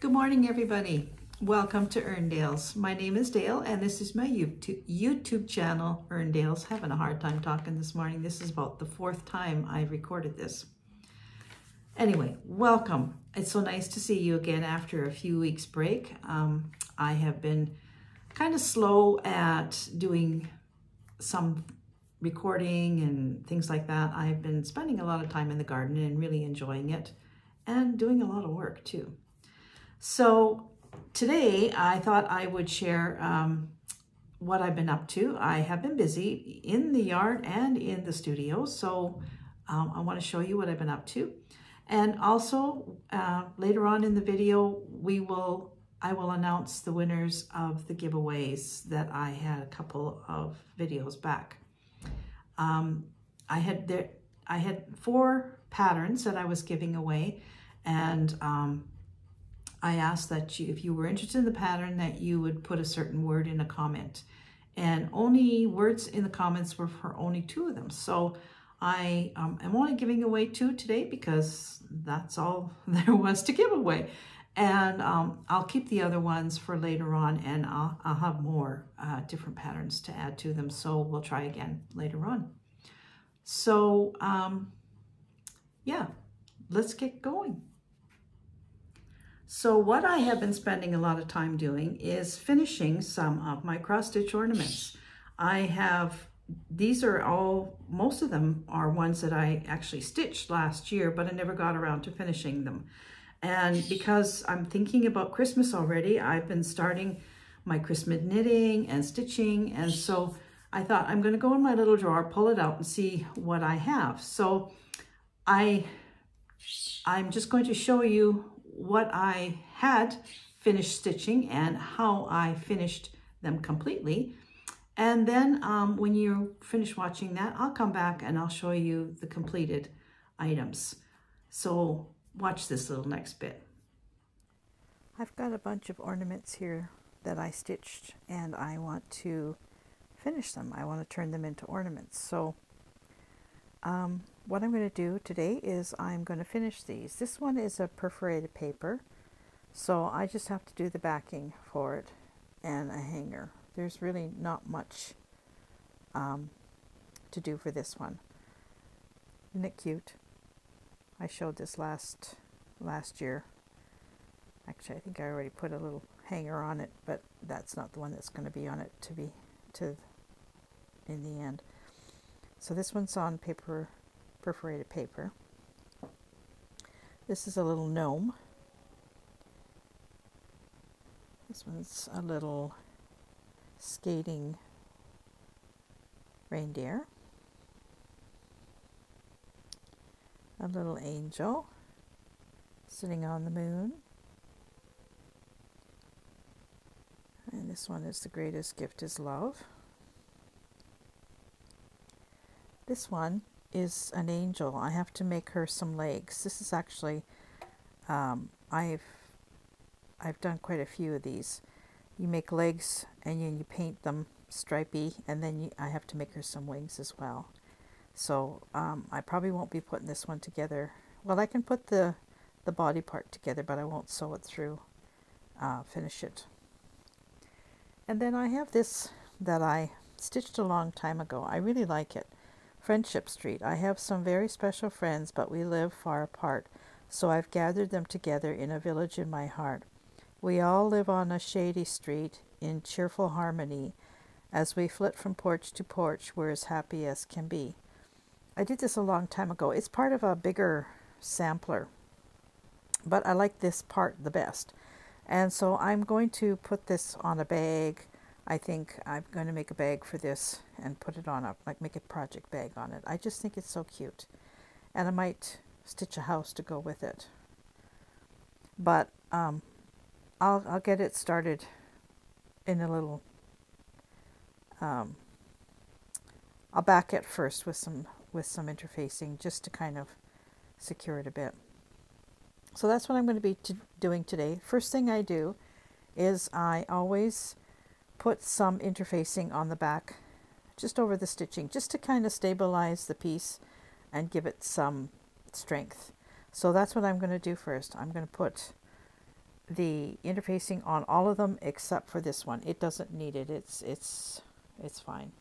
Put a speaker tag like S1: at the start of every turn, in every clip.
S1: Good morning, everybody. Welcome to Erndales. My name is Dale, and this is my YouTube channel, Erndales. Having a hard time talking this morning. This is about the fourth time I recorded this. Anyway, welcome. It's so nice to see you again after a few weeks break. Um, I have been kind of slow at doing some recording and things like that. I've been spending a lot of time in the garden and really enjoying it and doing a lot of work too. So today I thought I would share um, what I've been up to. I have been busy in the yard and in the studio, so um, I want to show you what I've been up to. And also uh, later on in the video, we will I will announce the winners of the giveaways that I had a couple of videos back. Um, I had there I had four patterns that I was giving away, and um, I asked that you, if you were interested in the pattern, that you would put a certain word in a comment. And only words in the comments were for only two of them. So I um, am only giving away two today because that's all there was to give away. And um, I'll keep the other ones for later on and I'll, I'll have more uh, different patterns to add to them. So we'll try again later on. So um, yeah, let's get going. So what I have been spending a lot of time doing is finishing some of my cross stitch ornaments. I have, these are all, most of them are ones that I actually stitched last year, but I never got around to finishing them. And because I'm thinking about Christmas already, I've been starting my Christmas knitting and stitching. And so I thought I'm gonna go in my little drawer, pull it out and see what I have. So I, I'm just going to show you what I had finished stitching and how I finished them completely. And then um, when you finish watching that, I'll come back and I'll show you the completed items. So watch this little next bit.
S2: I've got a bunch of ornaments here that I stitched and I want to finish them. I want to turn them into ornaments. So um, what I'm going to do today is I'm going to finish these. This one is a perforated paper, so I just have to do the backing for it and a hanger. There's really not much um, to do for this one. Isn't it cute? I showed this last last year. Actually, I think I already put a little hanger on it, but that's not the one that's going to be on it to be to in the end. So this one's on paper perforated paper. This is a little gnome. This one's a little skating reindeer. A little angel sitting on the moon. And this one is the greatest gift is love. This one is an angel. I have to make her some legs. This is actually, um, I've, I've done quite a few of these. You make legs and then you paint them stripy and then you, I have to make her some wings as well. So um, I probably won't be putting this one together. Well, I can put the, the body part together, but I won't sew it through, uh, finish it. And then I have this that I stitched a long time ago. I really like it. Friendship Street. I have some very special friends, but we live far apart, so I've gathered them together in a village in my heart. We all live on a shady street in cheerful harmony. As we flit from porch to porch, we're as happy as can be. I did this a long time ago. It's part of a bigger sampler, but I like this part the best. And so I'm going to put this on a bag I think I'm going to make a bag for this and put it on a, like make a project bag on it. I just think it's so cute. And I might stitch a house to go with it. But um, I'll, I'll get it started in a little, um, I'll back it first with some, with some interfacing just to kind of secure it a bit. So that's what I'm going to be doing today. First thing I do is I always put some interfacing on the back just over the stitching just to kind of stabilize the piece and give it some strength. So that's what I'm going to do first. I'm going to put the interfacing on all of them except for this one. It doesn't need it. It's it's it's fine.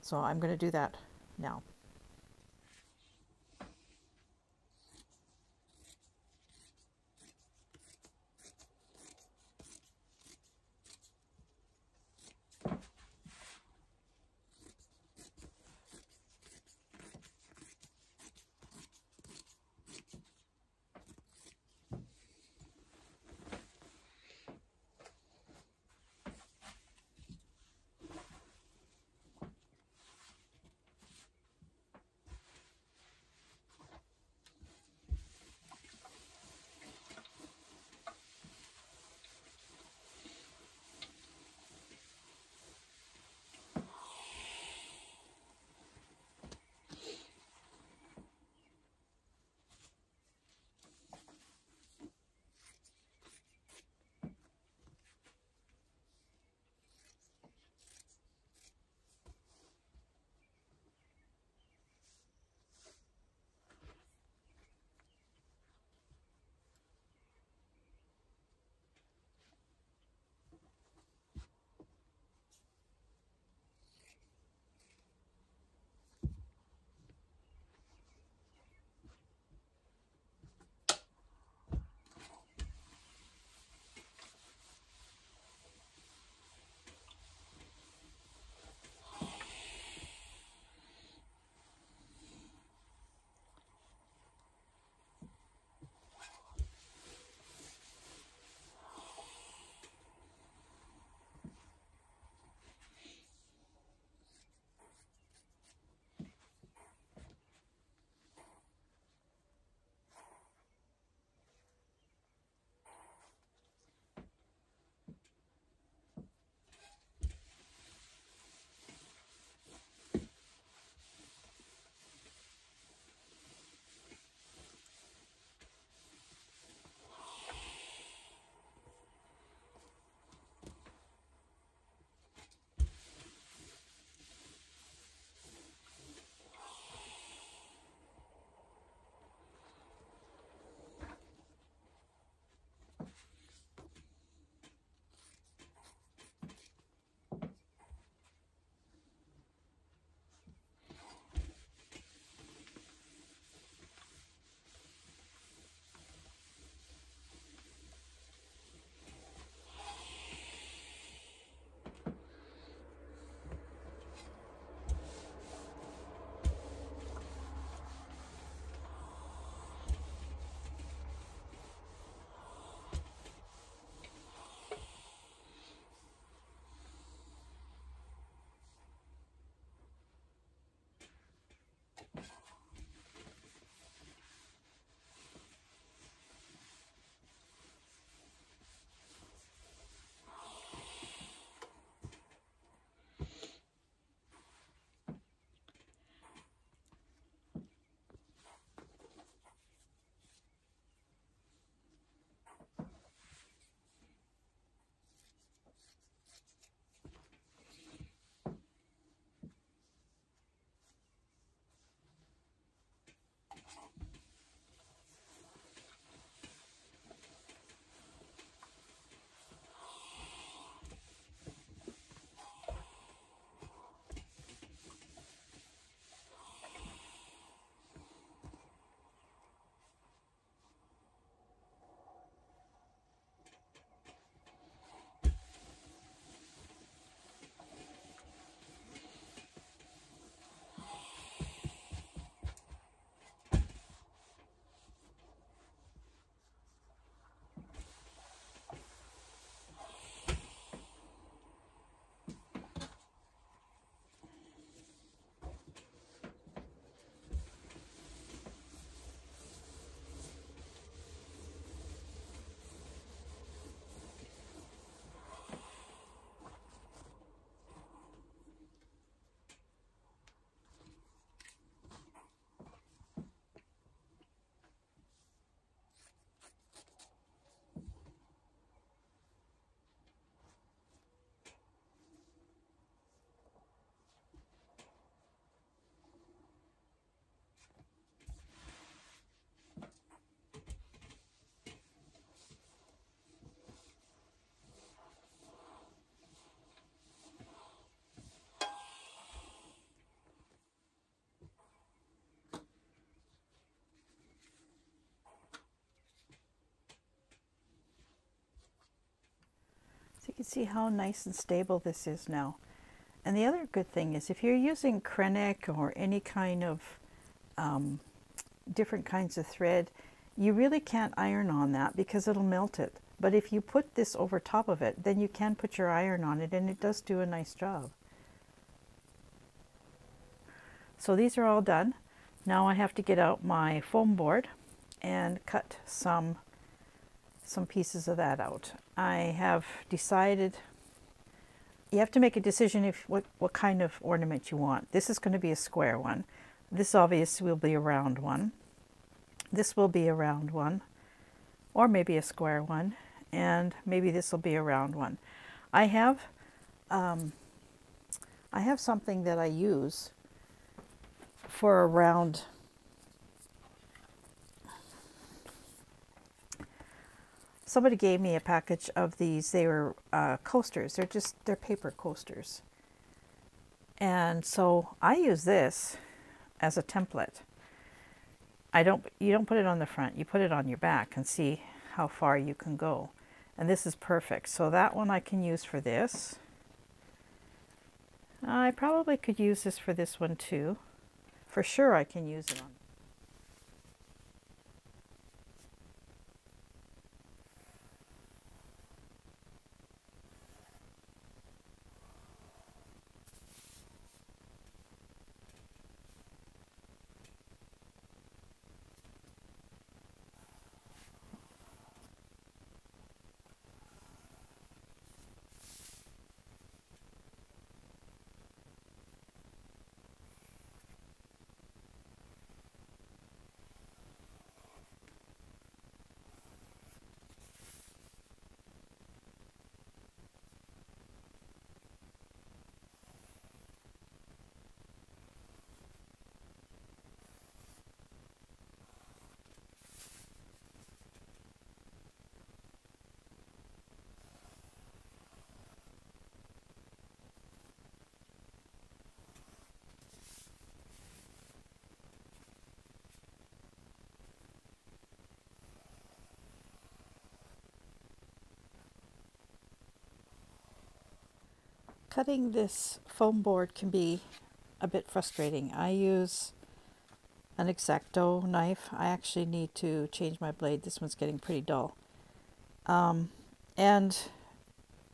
S2: So I'm going to do that now. You can see how nice and stable this is now. And the other good thing is if you're using Kreinik or any kind of um, different kinds of thread, you really can't iron on that because it'll melt it. But if you put this over top of it, then you can put your iron on it and it does do a nice job. So these are all done. Now I have to get out my foam board and cut some some pieces of that out. I have decided you have to make a decision if what, what kind of ornament you want. This is going to be a square one. This obviously will be a round one. This will be a round one or maybe a square one and maybe this will be a round one. I have um, I have something that I use for a round somebody gave me a package of these. They were uh, coasters. They're just they're paper coasters. And so I use this as a template. I don't you don't put it on the front. You put it on your back and see how far you can go. And this is perfect. So that one I can use for this. I probably could use this for this one too. For sure I can use it on Cutting this foam board can be a bit frustrating. I use an X-Acto knife. I actually need to change my blade. This one's getting pretty dull. Um, and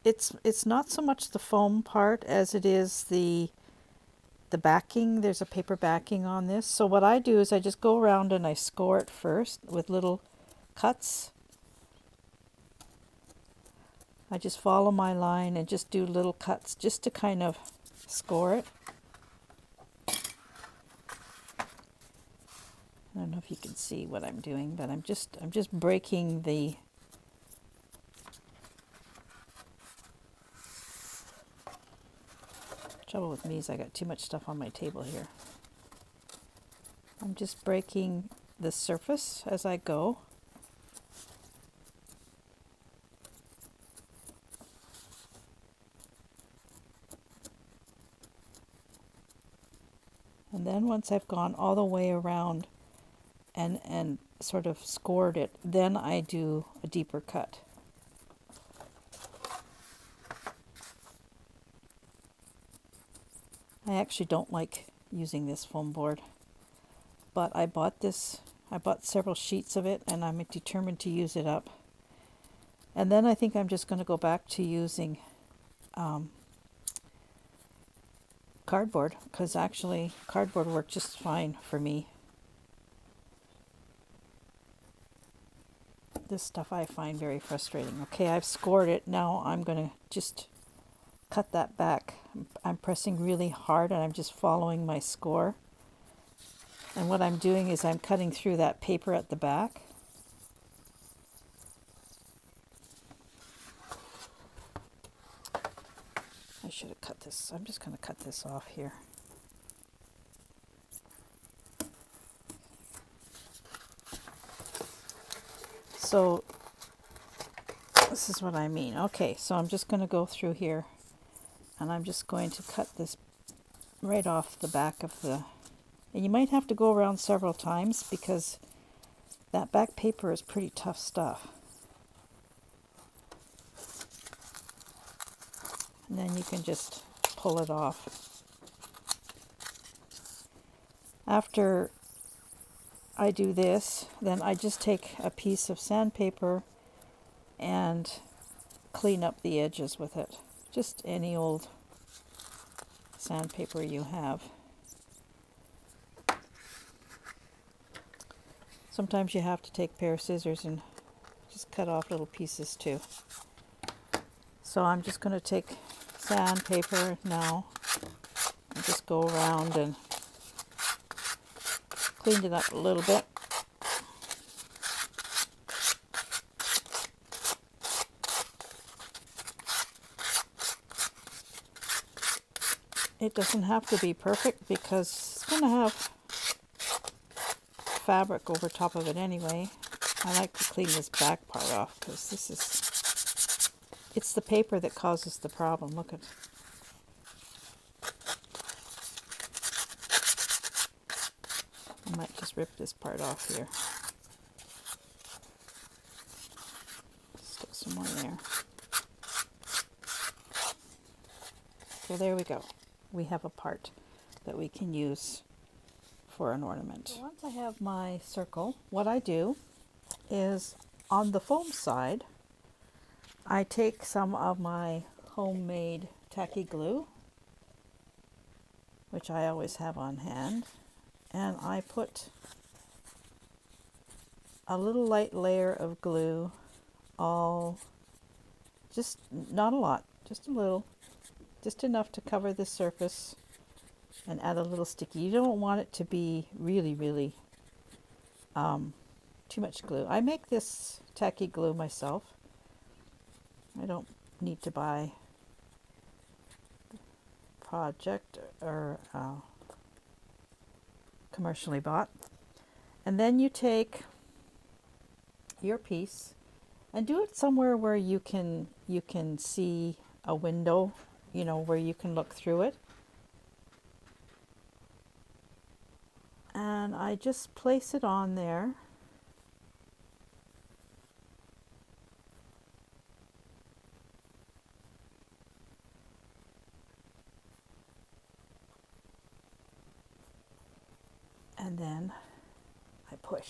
S2: it's it's not so much the foam part as it is the the backing. There's a paper backing on this. So what I do is I just go around and I score it first with little cuts I just follow my line and just do little cuts just to kind of score it. I don't know if you can see what I'm doing, but I'm just I'm just breaking the trouble with me is I got too much stuff on my table here. I'm just breaking the surface as I go. And then once I've gone all the way around and, and sort of scored it, then I do a deeper cut. I actually don't like using this foam board, but I bought this, I bought several sheets of it and I'm determined to use it up. And then I think I'm just going to go back to using um, cardboard because actually cardboard worked just fine for me. This stuff I find very frustrating. Okay, I've scored it. Now I'm going to just cut that back. I'm pressing really hard and I'm just following my score. And what I'm doing is I'm cutting through that paper at the back. Should have cut this. I'm just going to cut this off here. So this is what I mean. Okay, so I'm just going to go through here and I'm just going to cut this right off the back of the and you might have to go around several times because that back paper is pretty tough stuff. And then you can just pull it off. After I do this, then I just take a piece of sandpaper and clean up the edges with it. Just any old sandpaper you have. Sometimes you have to take a pair of scissors and just cut off little pieces too. So I'm just going to take sandpaper now just go around and clean it up a little bit. It doesn't have to be perfect because it's going to have fabric over top of it anyway. I like to clean this back part off because this is, it's the paper that causes the problem. Look at I might just rip this part off here. Get some more there. So there we go. We have a part that we can use for an ornament. So once I have my circle, what I do is on the foam side, I take some of my homemade tacky glue, which I always have on hand, and I put a little light layer of glue all just not a lot just a little just enough to cover the surface and add a little sticky. You don't want it to be really, really um, too much glue. I make this tacky glue myself. I don't need to buy project or uh, commercially bought. And then you take your piece and do it somewhere where you can you can see a window, you know, where you can look through it. and I just place it on there. And then I push.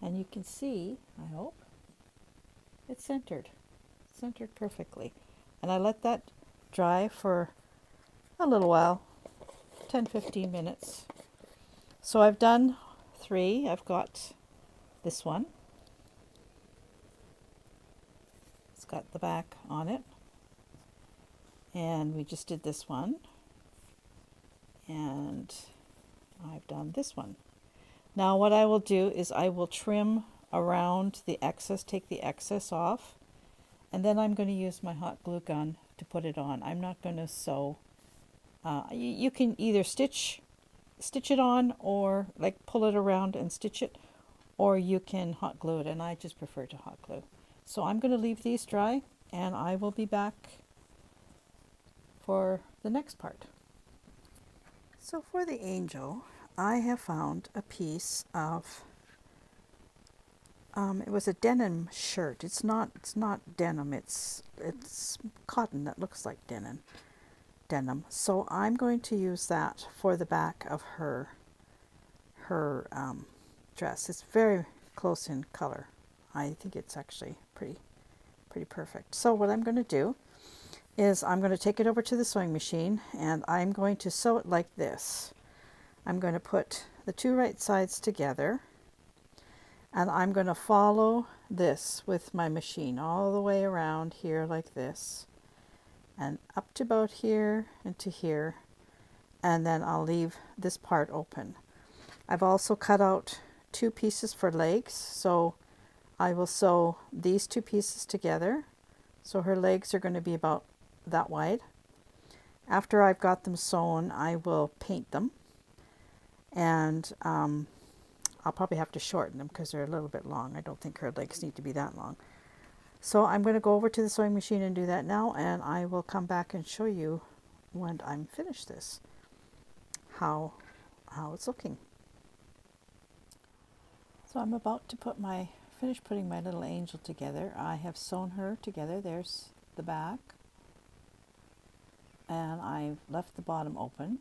S2: And you can see, I hope, it's centered. Centered perfectly. And I let that dry for a little while. 10 15 minutes. So I've done three. I've got this one. It's got the back on it. And we just did this one. And I've done this one. Now what I will do is I will trim around the excess, take the excess off, and then I'm going to use my hot glue gun to put it on. I'm not going to sew uh, you, you can either stitch stitch it on or like pull it around and stitch it or you can hot glue it and I just prefer to hot glue. So I'm going to leave these dry and I will be back for the next part. So for the angel I have found a piece of um, it was a denim shirt. It's not it's not denim. It's it's cotton that looks like denim denim. So I'm going to use that for the back of her her um, dress. It's very close in color. I think it's actually pretty pretty perfect. So what I'm going to do is I'm going to take it over to the sewing machine and I'm going to sew it like this. I'm going to put the two right sides together and I'm going to follow this with my machine all the way around here like this. And up to about here and to here. And then I'll leave this part open. I've also cut out two pieces for legs. So I will sew these two pieces together. So her legs are going to be about that wide. After I've got them sewn I will paint them. And um, I'll probably have to shorten them because they're a little bit long. I don't think her legs need to be that long. So I'm going to go over to the sewing machine and do that now and I will come back and show you when I'm finished this how how it's looking. So I'm about to put my finish putting my little angel together. I have sewn her together. There's the back. And I've left the bottom open.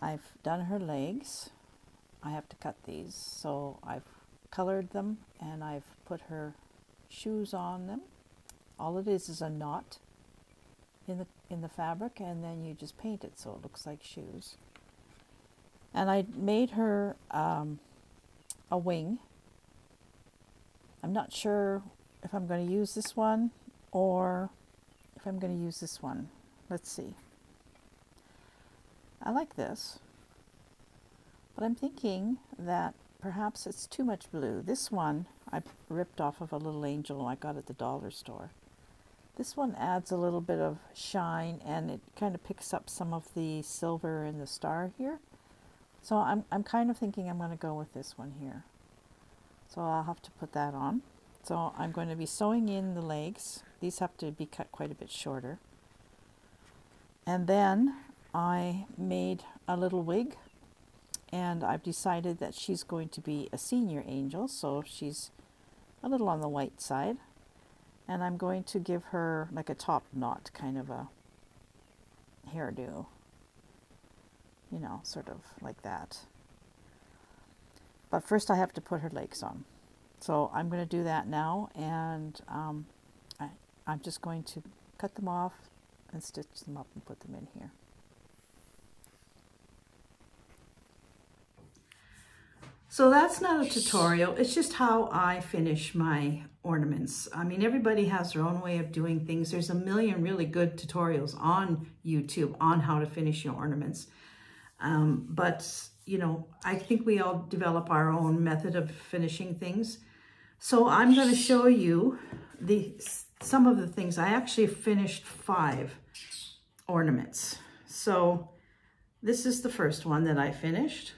S2: I've done her legs. I have to cut these. So I've colored them and I've put her shoes on them. All it is is a knot in the in the fabric and then you just paint it so it looks like shoes. And I made her um, a wing. I'm not sure if I'm going to use this one or if I'm going to use this one. Let's see. I like this, but I'm thinking that perhaps it's too much blue. This one I ripped off of a little angel I got at the dollar store. This one adds a little bit of shine and it kind of picks up some of the silver in the star here. So I'm, I'm kind of thinking I'm going to go with this one here. So I'll have to put that on. So I'm going to be sewing in the legs. These have to be cut quite a bit shorter. And then I made a little wig and I've decided that she's going to be a senior angel, so she's a little on the white side. And I'm going to give her like a top knot kind of a hairdo you know, sort of like that. But first I have to put her legs on. So I'm going to do that now and um, I, I'm just going to cut them off and stitch them up and put them in here.
S1: So that's not a tutorial, it's just how I finish my ornaments. I mean, everybody has their own way of doing things. There's a million really good tutorials on YouTube on how to finish your ornaments. Um, but, you know, I think we all develop our own method of finishing things. So I'm going to show you the some of the things. I actually finished five ornaments. So this is the first one that I finished.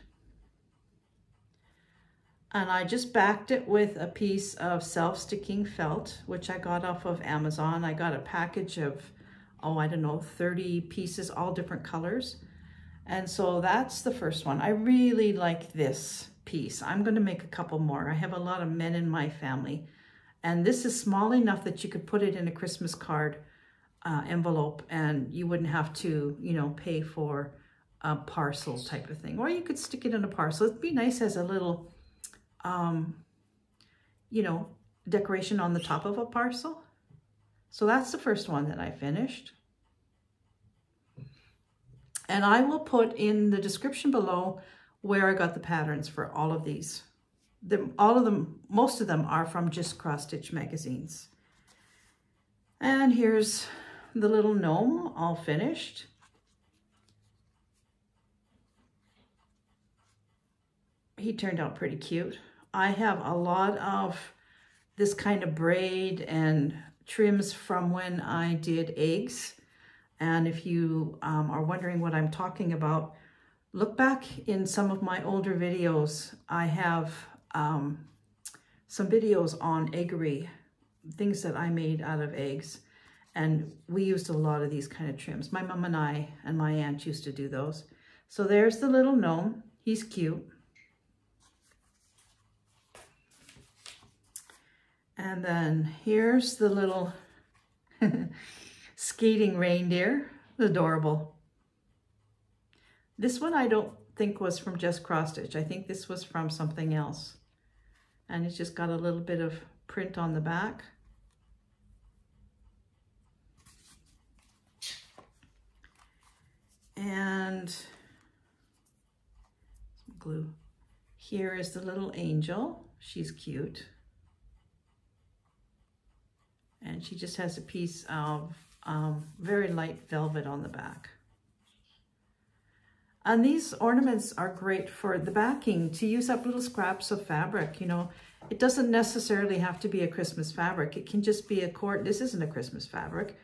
S1: And I just backed it with a piece of self-sticking felt, which I got off of Amazon. I got a package of, oh, I don't know, 30 pieces, all different colors. And so that's the first one. I really like this piece. I'm going to make a couple more. I have a lot of men in my family. And this is small enough that you could put it in a Christmas card uh, envelope and you wouldn't have to, you know, pay for a parcel type of thing. Or you could stick it in a parcel. It'd be nice as a little, um, you know, decoration on the top of a parcel. So that's the first one that I finished. And I will put in the description below where I got the patterns for all of these. The, all of them, most of them are from just Cross Stitch magazines. And here's the little gnome all finished. He turned out pretty cute. I have a lot of this kind of braid and trims from when I did eggs and if you um, are wondering what I'm talking about, look back in some of my older videos. I have um, some videos on eggery, things that I made out of eggs. And we used a lot of these kind of trims. My mom and I and my aunt used to do those. So there's the little gnome. He's cute. And then here's the little skating reindeer. Adorable. This one I don't think was from Just Cross Stitch. I think this was from something else. And it's just got a little bit of print on the back. And some glue. Here is the little angel. She's cute. And she just has a piece of um, very light velvet on the back. And these ornaments are great for the backing to use up little scraps of fabric. You know, it doesn't necessarily have to be a Christmas fabric. It can just be a cord. This isn't a Christmas fabric.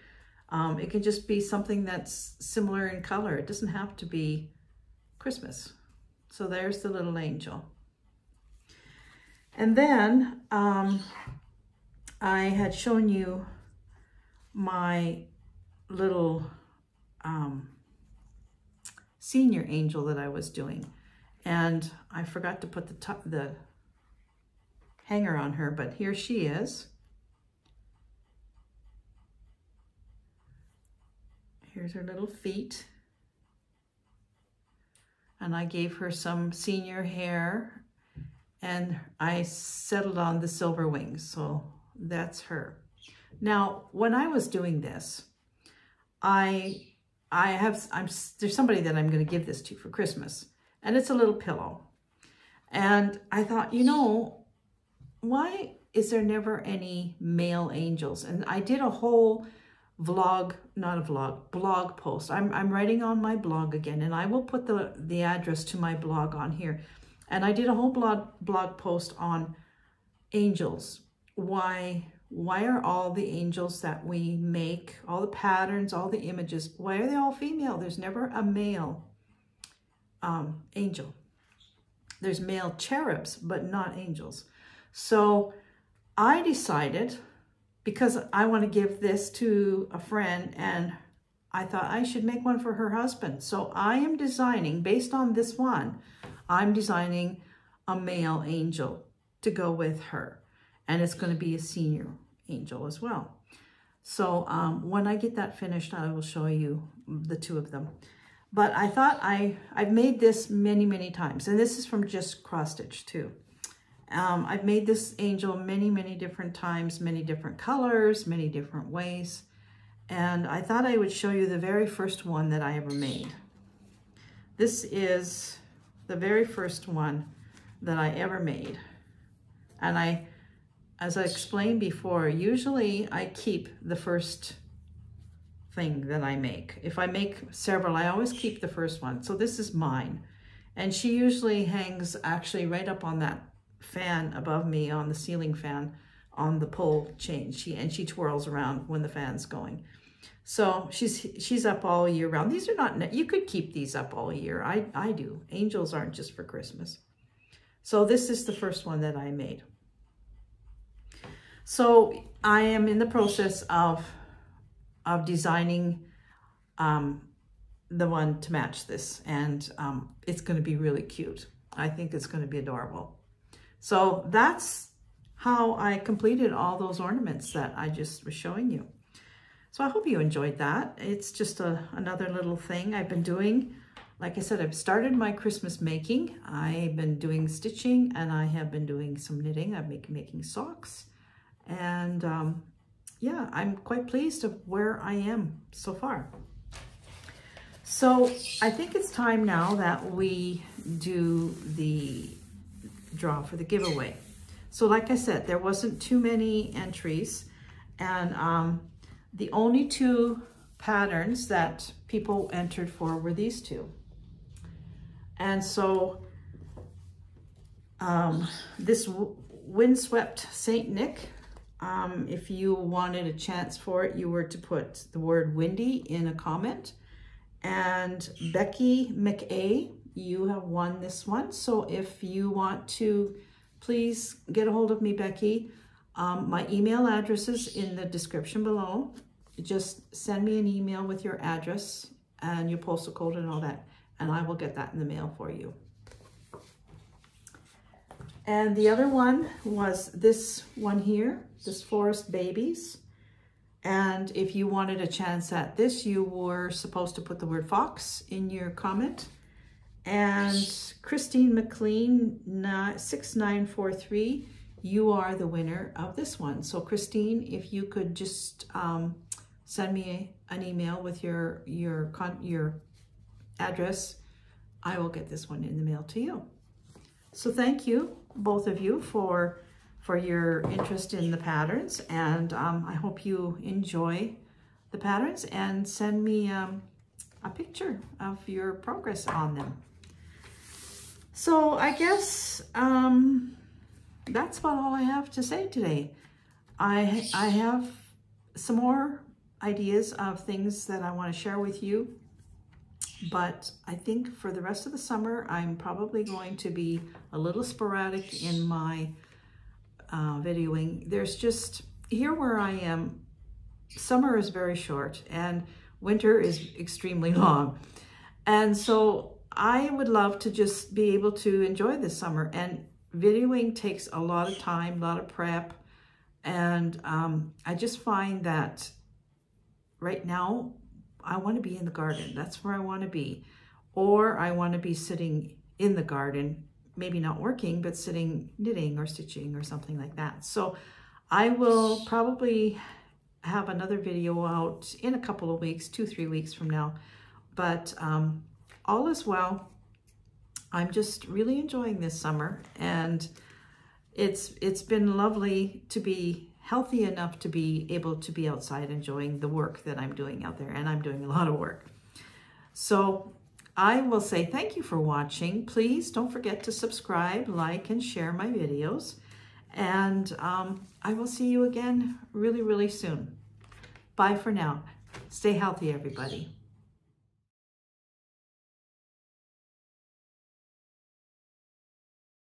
S1: Um, it can just be something that's similar in color. It doesn't have to be Christmas. So there's the little angel. And then um, I had shown you my little um, senior angel that I was doing. And I forgot to put the, the hanger on her, but here she is. Here's her little feet. And I gave her some senior hair and I settled on the silver wings. So that's her. Now, when I was doing this, I I have I'm there's somebody that I'm going to give this to for Christmas, and it's a little pillow. And I thought, you know, why is there never any male angels? And I did a whole vlog, not a vlog, blog post. I'm, I'm writing on my blog again, and I will put the, the address to my blog on here. And I did a whole blog, blog post on angels. Why, why are all the angels that we make, all the patterns, all the images, why are they all female? There's never a male um, angel. There's male cherubs, but not angels. So I decided, because I want to give this to a friend and I thought I should make one for her husband. So I am designing, based on this one, I'm designing a male angel to go with her. And it's going to be a senior angel as well. So um, when I get that finished, I will show you the two of them. But I thought I, I've made this many, many times. And this is from just cross stitch too. Um, I've made this angel many, many different times, many different colors, many different ways. And I thought I would show you the very first one that I ever made. This is the very first one that I ever made. And I, as I explained before, usually I keep the first thing that I make. If I make several, I always keep the first one. So this is mine. And she usually hangs actually right up on that fan above me on the ceiling fan on the pole chain. She and she twirls around when the fan's going. So she's she's up all year round. These are not you could keep these up all year. I I do. Angels aren't just for Christmas. So this is the first one that I made. So I am in the process of of designing um, the one to match this and um, it's going to be really cute. I think it's going to be adorable. So that's how I completed all those ornaments that I just was showing you. So I hope you enjoyed that. It's just a, another little thing I've been doing. Like I said, I've started my Christmas making. I've been doing stitching and I have been doing some knitting. I'm making, making socks. And um, yeah, I'm quite pleased of where I am so far. So I think it's time now that we do the draw for the giveaway. So like I said, there wasn't too many entries and um, the only two patterns that people entered for were these two. And so um, this windswept Saint Nick, um, if you wanted a chance for it, you were to put the word windy in a comment. And Becky McA you have won this one. So if you want to, please get a hold of me, Becky. Um, my email address is in the description below. Just send me an email with your address and your postal code and all that, and I will get that in the mail for you. And the other one was this one here, this Forest Babies. And if you wanted a chance at this, you were supposed to put the word fox in your comment. And Christine McLean, 6943, you are the winner of this one. So Christine, if you could just um, send me an email with your, your, your address, I will get this one in the mail to you. So thank you, both of you, for, for your interest in the patterns. And um, I hope you enjoy the patterns and send me um, a picture of your progress on them. So I guess um, that's about all I have to say today. I, I have some more ideas of things that I want to share with you. But I think for the rest of the summer, I'm probably going to be a little sporadic in my uh, videoing. There's just, here where I am, summer is very short and winter is extremely long. And so I would love to just be able to enjoy this summer. And videoing takes a lot of time, a lot of prep, and um, I just find that right now I want to be in the garden. That's where I want to be. Or I want to be sitting in the garden, maybe not working, but sitting knitting or stitching or something like that. So I will probably have another video out in a couple of weeks, two, three weeks from now. But um, all is well. I'm just really enjoying this summer and it's it's been lovely to be healthy enough to be able to be outside enjoying the work that I'm doing out there and I'm doing a lot of work. So I will say thank you for watching. Please don't forget to subscribe, like, and share my videos. And um, I will see you again really, really soon. Bye for now. Stay healthy, everybody.